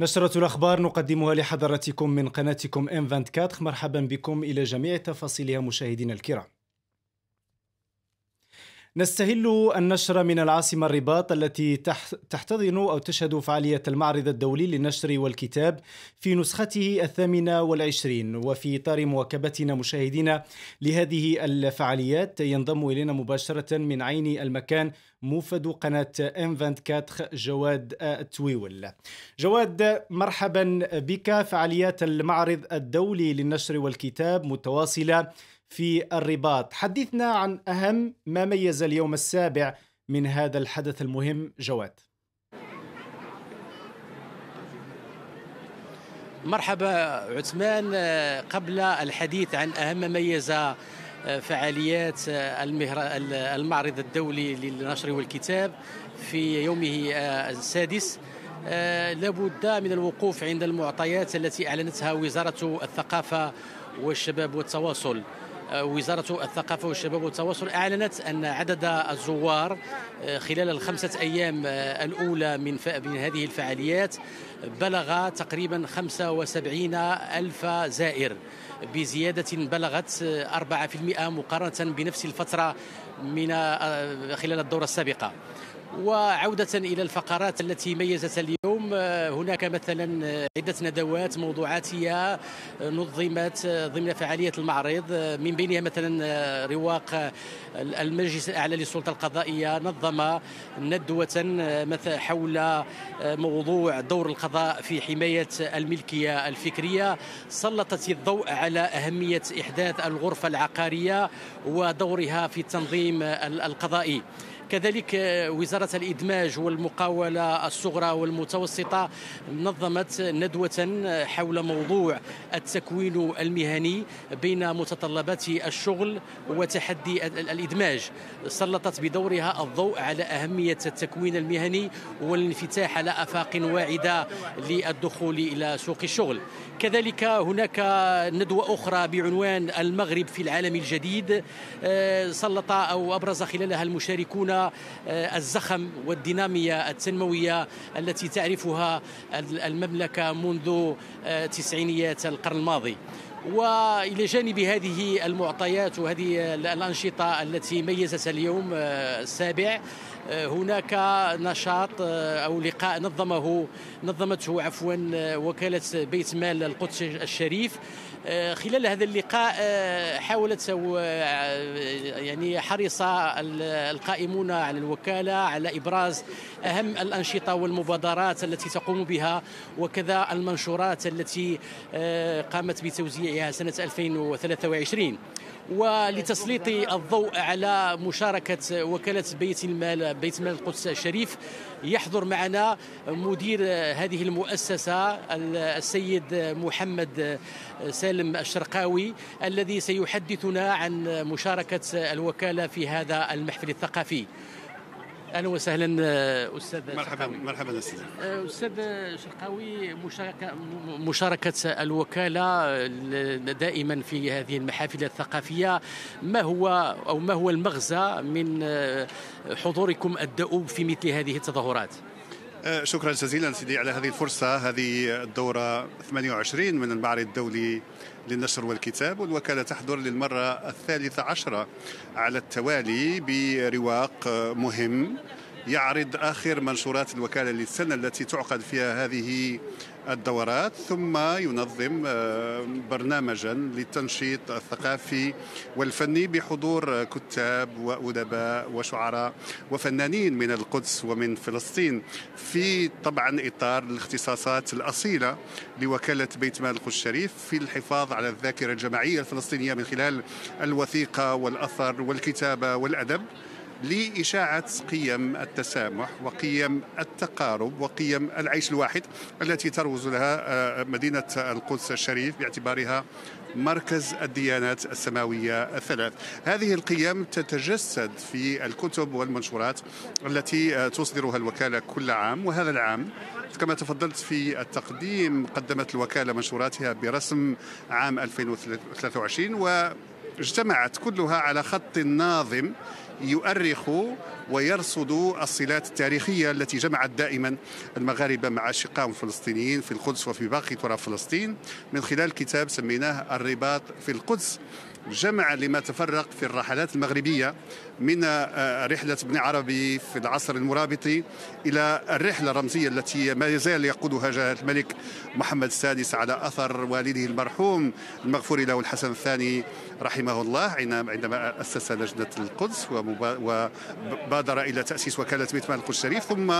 نشرة الأخبار نقدمها لحضراتكم من قناتكم ام 24 مرحبا بكم إلى جميع تفاصيلها مشاهدينا الكرام. نستهل النشر من العاصمة الرباط التي تحتضن أو تشهد فعالية المعرض الدولي للنشر والكتاب في نسخته الثامنة والعشرين وفي إطار مواكبتنا مشاهدينا لهذه الفعاليات ينضم إلينا مباشرة من عين المكان موفد قناة ام 24 جواد تويول. جواد مرحبا بك. فعاليات المعرض الدولي للنشر والكتاب متواصلة. في الرباط. حدثنا عن أهم ما ميز اليوم السابع من هذا الحدث المهم جواد. مرحبا عثمان. قبل الحديث عن أهم ما ميز فعاليات المعرض الدولي للنشر والكتاب في يومه السادس لابد من الوقوف عند المعطيات التي أعلنتها وزارة الثقافة والشباب والتواصل. وزارة الثقافة والشباب والتواصل أعلنت أن عدد الزوار آه، خلال الخمسة أيام آه، الأولى من, من هذه الفعاليات بلغ تقريبا 75 ألف زائر. بزيادة بلغت 4% آه، مقارنة بنفس الفترة من خلال الدورة السابقة. وعودة إلى الفقرات التي ميزت اليوم هناك مثلا عدة ندوات موضوعاتية نظمت ضمن فعالية المعرض من بينها مثلا رواق المجلس الأعلى للسلطة القضائية نظم ندوة حول موضوع دور القضاء في حماية الملكية الفكرية. سلطت الضوء على أهمية إحداث الغرفة العقارية ودورها في التنظيم القضائي. كذلك وزارة الإدماج والمقاولة الصغرى والمتوسطة نظمت ندوة حول موضوع التكوين المهني بين متطلبات الشغل وتحدي الإدماج. سلطت بدورها الضوء على أهمية التكوين المهني والانفتاح على أفاق واعدة للدخول إلى سوق الشغل. كذلك هناك ندوة أخرى بعنوان المغرب في العالم الجديد آه، سلط أو أبرز خلالها المشاركون آه، الزخم والدينامية التنموية التي تعرفها المملكة منذ آه، تسعينيات القرن الماضي. وإلى جانب هذه المعطيات وهذه الأنشطة التي ميزت اليوم السابع هناك نشاط أو لقاء نظمه نظمته عفوا وكالة بيت مال القدس الشريف. خلال هذا اللقاء حاولت يعني حرص القائمون على الوكالة على إبراز أهم الأنشطة والمبادرات التي تقوم بها وكذا المنشورات التي قامت بتوزيعها سنة 2023 ولتسليط الضوء على مشاركة وكالة بيت المال بيت المال القدس الشريف يحضر معنا مدير هذه المؤسسة السيد محمد سالم الشرقاوي الذي سيحدثنا عن مشاركة الوكالة في هذا المحفل الثقافي. أهلا وسهلا أستاذ مرحبا مرحبا أستاذ. أستاذ شرقاوي مشاركه مشاركة الوكالة دائما في هذه المحافل الثقافية. ما هو أو ما هو المغزى من حضوركم الدؤوب في مثل هذه التظاهرات؟ أه، شكرا جزيلا سيدي على هذه الفرصة. هذه الدورة 28 من المعرض الدولي للنشر والكتاب والوكالة تحضر للمرة الثالثة عشرة على التوالي برواق مهم. يعرض آخر منشورات الوكالة للسنة التي تعقد فيها هذه الدورات ثم ينظم آه، برنامجا للتنشيط الثقافي والفني بحضور كتاب وأدباء وشعراء وفنانين من القدس ومن فلسطين في طبعا إطار الاختصاصات الأصيلة لوكالة بيت مال القدس الشريف في الحفاظ على الذاكرة الجماعية الفلسطينية من خلال الوثيقة والأثر والكتابة والأدب. لإشاعة قيم التسامح وقيم التقارب وقيم العيش الواحد التي تروز لها آه، مدينة القدس الشريف باعتبارها مركز الديانات السماوية الثلاث. هذه القيم تتجسد في الكتب والمنشورات التي آه، تصدرها الوكالة كل عام وهذا العام كما تفضلت في التقديم قدمت الوكالة منشوراتها برسم عام 2023 و اجتمعت كلها على خط ناظم يؤرخ ويرصد الصلات التاريخية التي جمعت دائما المغاربة مع أشقائهم الفلسطينيين في القدس وفي باقي تراب فلسطين. من خلال كتاب سميناه الرباط في القدس جمع لما تفرق في الرحلات المغربية من آه، رحلة ابن عربي في العصر المرابطي إلى الرحلة الرمزية التي ما يزال يقودها جلالة الملك محمد السادس على أثر والده المرحوم المغفور له الحسن الثاني رحمه الله عندما أسس لجنة القدس وبادر إلى تأسيس وكالة بيت مال القدس الشريف ثم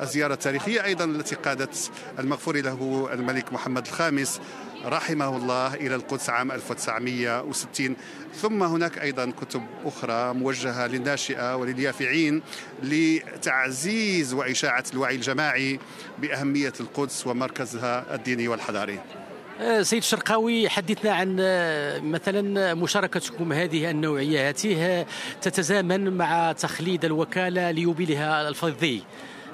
الزيارة التاريخية أيضا التي قادت المغفور له الملك محمد الخامس رحمه الله إلى القدس عام 1960 ثم هناك أيضا كتب أخرى موجهة للناشئة ولليافعين لتعزيز وإشاعة الوعي الجماعي بأهمية القدس ومركزها الديني والحضاري. آه، سيد الشرقاوي حدثنا عن آه، مثلا مشاركتكم هذه النوعية هذه تتزامن مع تخليد الوكالة ليوبيلها الفضي.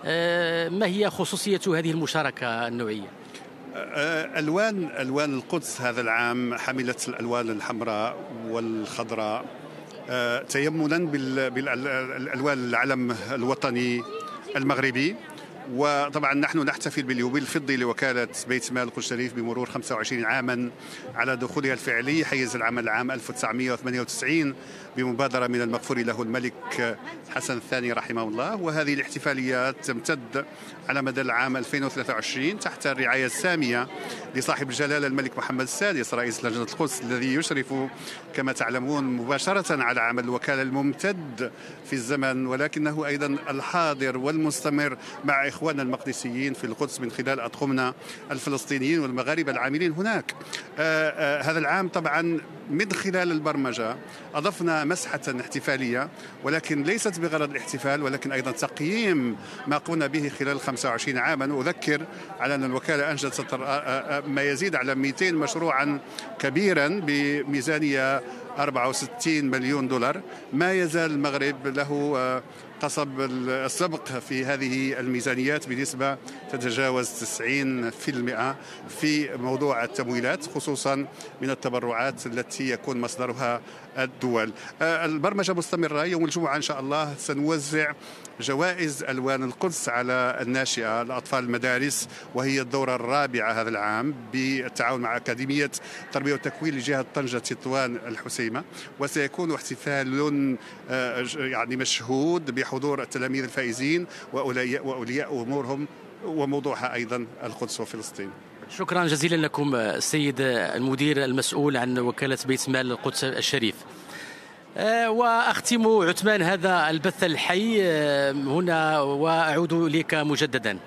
آه، ما هي خصوصية هذه المشاركة النوعية؟ الوان ألوان القدس هذا العام حملت الألوان الحمراء والخضراء. آه، تيمنا بالالوان العلم الوطني المغربي. وطبعا نحن نحتفل باليوبيل الفضي لوكالة بيت مال القدس الشريف بمرور 25 عاما على دخولها الفعلي. حيز العمل عام 1998 بمبادرة من المغفور له الملك حسن الثاني رحمه الله. وهذه الاحتفاليات تمتد على مدى العام 2023 تحت الرعاية السامية لصاحب الجلالة الملك محمد السادس رئيس لجنة القدس الذي يشرف كما تعلمون مباشرة على عمل الوكالة الممتد في الزمن ولكنه أيضا الحاضر والمستمر مع إخواننا المقدسيين في القدس من خلال أطقمنا الفلسطينيين والمغاربة العاملين هناك. آآ آآ هذا العام طبعا من خلال البرمجة أضفنا مسحة احتفالية ولكن ليست بغرض الاحتفال ولكن أيضا تقييم ما قمنا به خلال 25 عاما. أذكر على أن الوكالة أنجزت ما يزيد على 200 مشروعا كبيرا بميزانية 64 مليون دولار. ما يزال المغرب له قصب السبق في هذه الميزانيات بنسبة تتجاوز 90% في موضوع التمويلات خصوصا من التبرعات التي يكون مصدرها الدول. آه، البرمجة مستمرة. يوم الجمعة إن شاء الله سنوزع جوائز ألوان القدس على الناشئة لأطفال المدارس وهي الدورة الرابعة هذا العام بالتعاون مع أكاديمية التربية والتكوين لجهة طنجة تطوان الحسيمة. وسيكون احتفال آه، يعني مشهود بحضور التلاميذ الفائزين وأولياء أمورهم وموضوعها أيضا القدس وفلسطين. شكرا جزيلا لكم السيد المدير المسؤول عن وكالة بيت مال القدس الشريف. آه، وأختم عثمان هذا البث الحي آه، هنا وأعود إليك مجددا.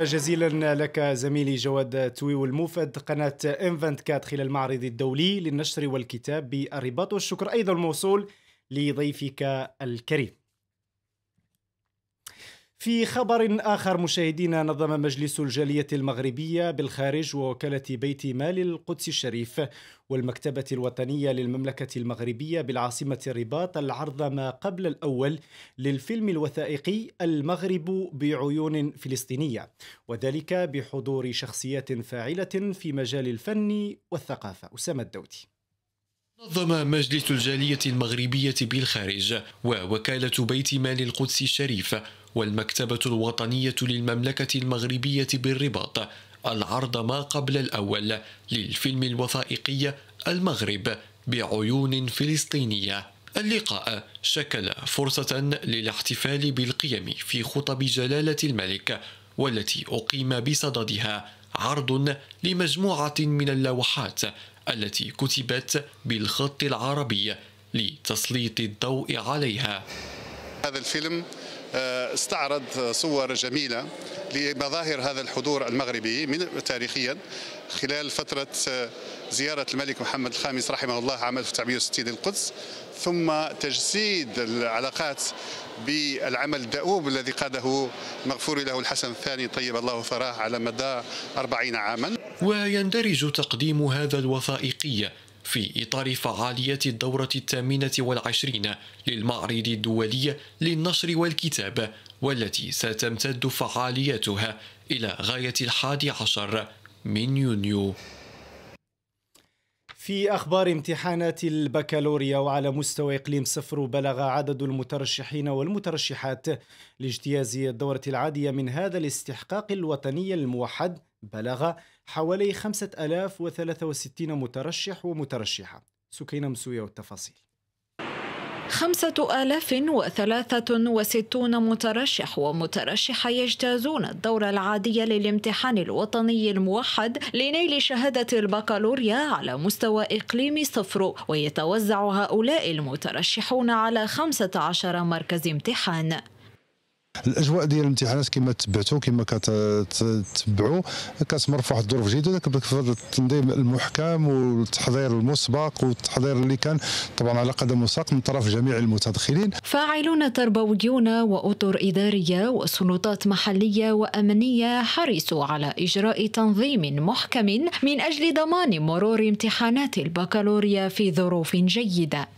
جزيلا لك زميلي جواد توي والموفد قناة إنفنت كات خلال المعرض الدولي للنشر والكتاب بالرباط والشكر أيضا موصول لضيفك الكريم. في خبر آخر مشاهدينا نظم مجلس الجالية المغربية بالخارج ووكالة بيت مال القدس الشريف والمكتبة الوطنية للمملكة المغربية بالعاصمة الرباط العرض ما قبل الأول للفيلم الوثائقي المغرب بعيون فلسطينية وذلك بحضور شخصيات فاعلة في مجال الفن والثقافة. أسامة الدودي نظم مجلس الجالية المغربية بالخارج ووكالة بيت مال القدس الشريف والمكتبة الوطنية للمملكة المغربية بالرباط العرض ما قبل الأول للفيلم الوثائقي المغرب بعيون فلسطينية. اللقاء شكل فرصة للاحتفال بالقيم في خطب جلالة الملك والتي أقيم بصددها عرض لمجموعة من اللوحات التي كتبت بالخط العربي لتسليط الضوء عليها. هذا الفيلم آه، استعرض صور جميلة لمظاهر هذا الحضور المغربي من تاريخيا خلال فترة زيارة الملك محمد الخامس رحمه الله عام 1960 للقدس ثم تجسيد العلاقات بالعمل الدؤوب الذي قاده المغفور له الحسن الثاني طيب الله ثراه على مدى أربعين عاما. ويندرج تقديم هذا الوثائقي في إطار فعاليات الدورة الثامنة والعشرين للمعرض الدولي للنشر والكتاب والتي ستمتد فعالياتها غاية الحادي عشر من يونيو. في أخبار امتحانات البكالوريا وعلى مستوى إقليم صفر بلغ عدد المترشحين والمترشحات لاجتياز الدورة العادية من هذا الاستحقاق الوطني الموحد بلغ حوالي 5063 مترشح ومترشحة. سكينة مسوية والتفاصيل. خمسة آلاف وثلاثة وستون مترشح ومترشحة يجتازون الدورة العادية للامتحان الوطني الموحد لنيل شهادة البكالوريا على مستوى إقليم صفر ويتوزع هؤلاء المترشحون على خمسة عشر مركز امتحان. الأجواء ديال الامتحانات كما تبعتوا كما كتتبعوا كتمر في واحد الظروف جيدة في التنظيم المحكم والتحضير المسبق والتحضير اللي كان طبعا على قدم وساق من طرف جميع المتدخلين. فاعلون تربويون وأطر إدارية وسلطات محلية وأمنية حرصوا على إجراء تنظيم محكم من أجل ضمان مرور امتحانات البكالوريا في ظروف جيدة.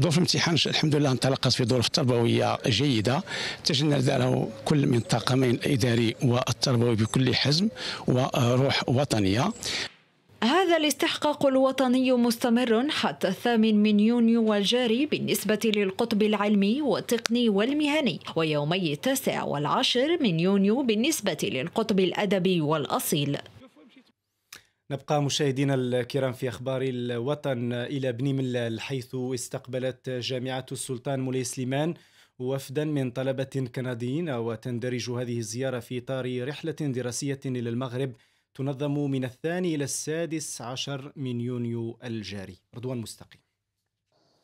ظروف الامتحان الحمد لله انطلقت في ظروف تربوية جيدة. تجند له كل من الطاقمين الاداري والتربوي بكل حزم وروح وطنية. هذا الاستحقاق الوطني مستمر حتى الثامن من يونيو والجاري بالنسبة للقطب العلمي والتقني والمهني ويومي التاسع والعاشر من يونيو بالنسبة للقطب الأدبي والأصيل. نبقى مشاهدينا الكرام في أخبار الوطن. إلى بني ملال حيث استقبلت جامعة السلطان مولاي سليمان وفدا من طلبة كنديين وتندرج هذه الزيارة في إطار رحلة دراسية إلى المغرب تنظم من الثاني إلى السادس عشر من يونيو الجاري. رضوان مستقيم.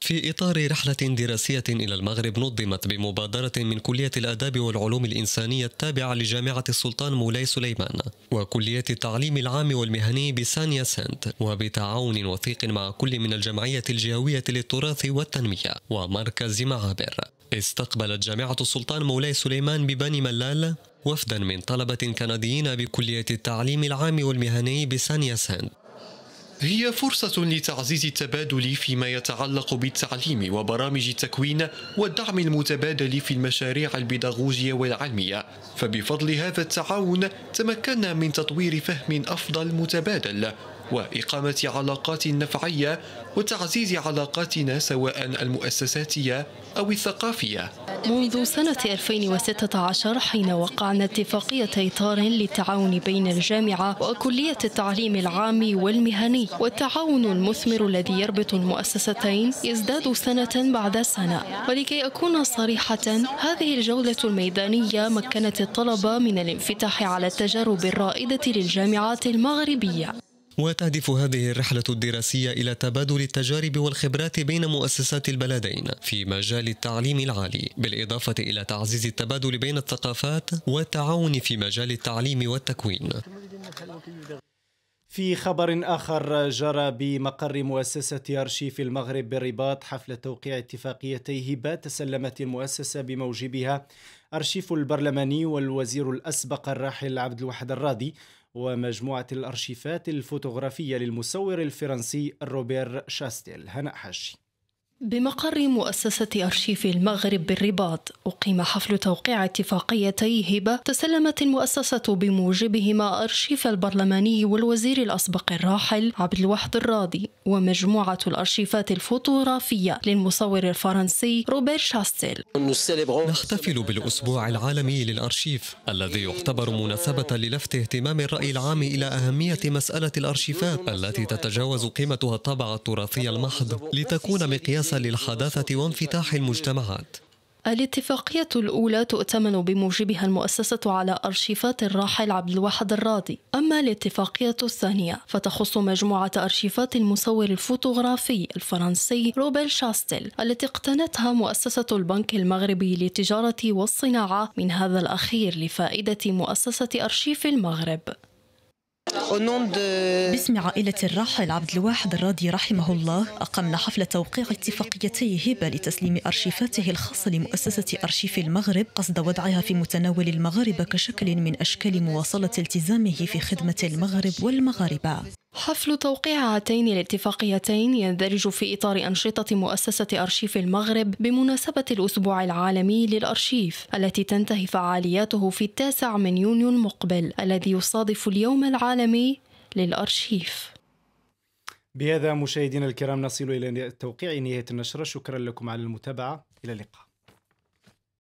في إطار رحلة دراسية إلى المغرب نظمت بمبادرة من كلية الآداب والعلوم الإنسانية التابعة لجامعة السلطان مولاي سليمان وكلية التعليم العام والمهني بسانيا سنت وبتعاون وثيق مع كل من الجمعية الجهوية للتراث والتنمية ومركز معابر. استقبلت جامعة السلطان مولاي سليمان ببني ملال وفدا من طلبة كنديين بكلية التعليم العام والمهني بسانيا سنت. هي فرصة لتعزيز التبادل فيما يتعلق بالتعليم وبرامج التكوين والدعم المتبادل في المشاريع البيداغوجية والعلمية. فبفضل هذا التعاون تمكنا من تطوير فهم أفضل متبادل وإقامة علاقات نفعية وتعزيز علاقاتنا سواء المؤسساتية أو الثقافية. منذ سنة 2016 حين وقعنا اتفاقية إطار للتعاون بين الجامعة وكلية التعليم العام والمهني والتعاون المثمر الذي يربط المؤسستين يزداد سنة بعد سنة. ولكي أكون صريحة هذه الجولة الميدانية مكنت الطلبة من الانفتاح على التجارب الرائدة للجامعات المغربية. وتهدف هذه الرحلة الدراسية إلى تبادل التجارب والخبرات بين مؤسسات البلدين في مجال التعليم العالي بالإضافة إلى تعزيز التبادل بين الثقافات والتعاون في مجال التعليم والتكوين. في خبر آخر جرى بمقر مؤسسة أرشيف المغرب بالرباط حفل توقيع اتفاقيتي هبة تسلمت المؤسسة بموجبها أرشيف البرلماني والوزير الأسبق الراحل عبد الواحد الراضي ومجموعة الأرشيفات الفوتوغرافية للمصور الفرنسي روبير شاستيل هناء حاشي بمقر مؤسسة أرشيف المغرب بالرباط أقيم حفل توقيع اتفاقيتي هبة تسلمت المؤسسة بموجبهما أرشيف البرلماني والوزير الأسبق الراحل عبد الواحد الراضي ومجموعة الأرشيفات الفوتوغرافية للمصور الفرنسي روبير شاستيل. نحتفل بالأسبوع العالمي للأرشيف الذي يعتبر مناسبة للفت اهتمام الرأي العام إلى أهمية مسألة الأرشيفات التي تتجاوز قيمتها الطابع التراثي المحض لتكون مقياس أساسا للحداثة وانفتاح المجتمعات. الاتفاقية الأولى تؤتمن بموجبها المؤسسة على أرشيفات الراحل عبد الواحد الراضي. أما الاتفاقية الثانية فتخص مجموعة أرشيفات المصور الفوتوغرافي الفرنسي روبيل شاستل التي اقتنتها مؤسسة البنك المغربي للتجارة والصناعة من هذا الأخير لفائدة مؤسسة أرشيف المغرب. باسم عائلة الراحل عبد الواحد الراضي رحمه الله أقمنا حفل توقيع اتفاقيتي هبة لتسليم أرشيفاته الخاصة لمؤسسة أرشيف المغرب قصد وضعها في متناول المغاربة كشكل من أشكال مواصلة التزامه في خدمة المغرب والمغاربة. حفل توقيع هاتين الاتفاقيتين يندرج في إطار أنشطة مؤسسة أرشيف المغرب بمناسبة الأسبوع العالمي للأرشيف التي تنتهي فعالياته في التاسع من يونيو المقبل الذي يصادف اليوم العالمي للأرشيف. بهذا مشاهدينا الكرام نصل إلى توقيع نهاية النشرة. شكرا لكم على المتابعة. إلى اللقاء.